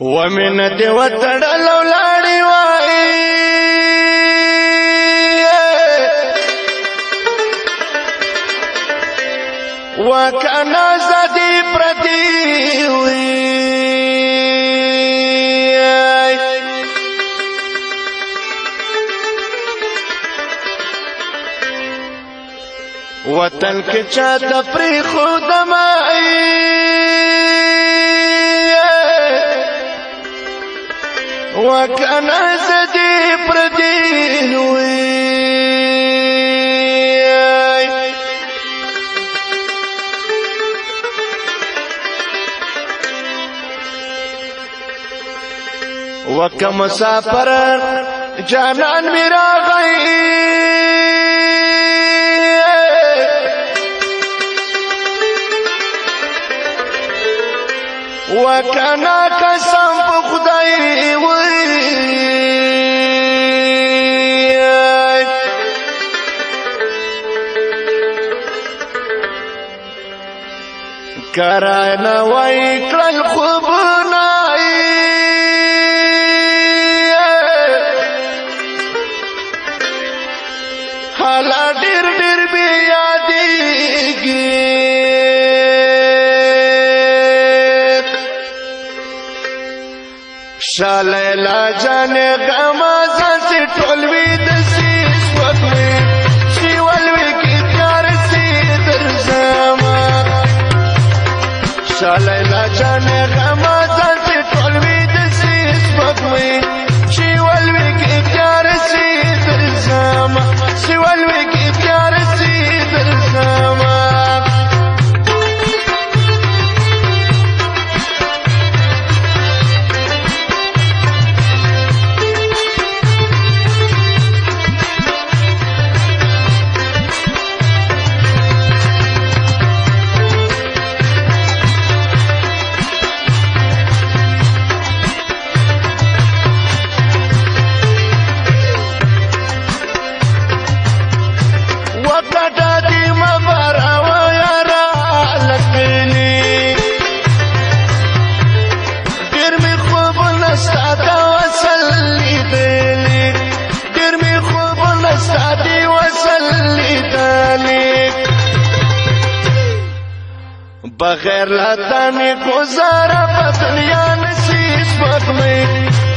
ومن دی وتړل ولاړی وای وکنا زدی پردی وی وطن کې چا د پری خود مای وكان زدی بردين وياي وكم سافر جانان میرا غیر وکنا قسم په خدای کرنا وای کړل خوبنا حالا ډیر ډیر بیا دیږي شاله لا جان غما ځان ټولوي دسي شاله لا چانه غما ځان ته ټول وی د سي سپوږمۍ شي ول وی کې پیار سي تر زما شي ول وی بغیر لدن گزارا پتنیا نسی سپک می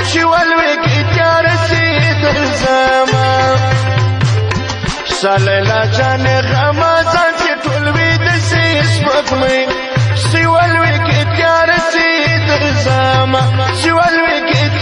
شوالوی کی تیارسی دل زمان سالیلا جان غما زان چی ٹولوی دسی سپک می شوالوی کی تیارسی دل زمان شوالوی کی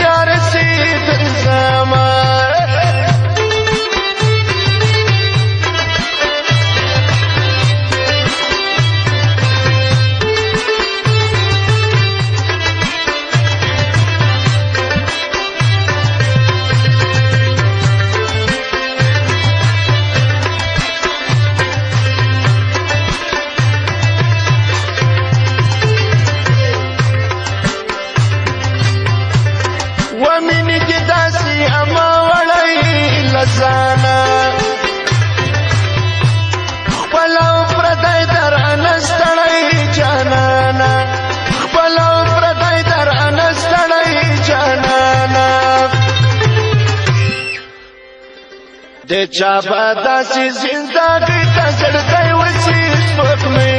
د چا بادا سي زندګي ته زړګي وسی سپک مې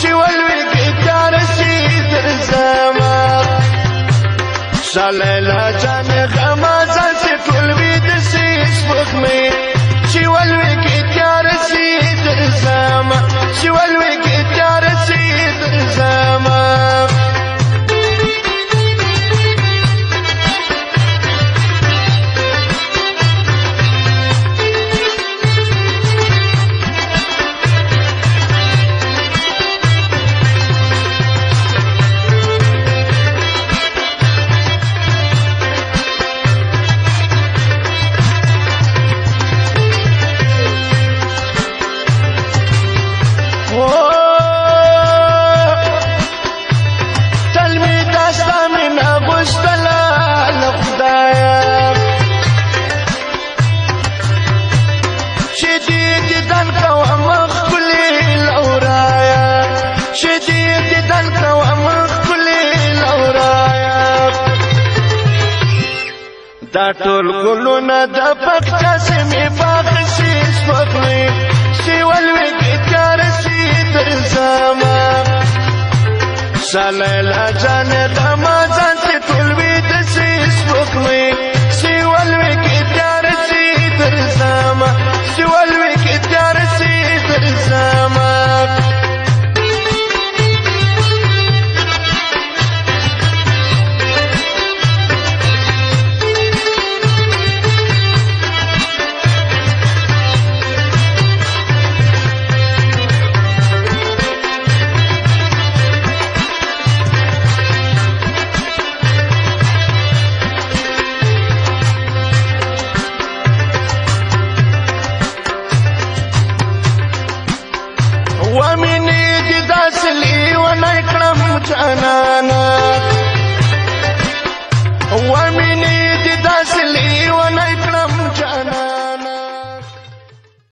چې ولوي کې تار سي تر زما شلل جان غما ځان سي ټول وی د سي سپک مې چې ولوي کې تار سي تر زما چې ولوي کې تار سي دا ټول ګلونه د پکچا سیمې باغ شي سپخلي سی ولوي کې تیار شي تر زما سلیلا جان دما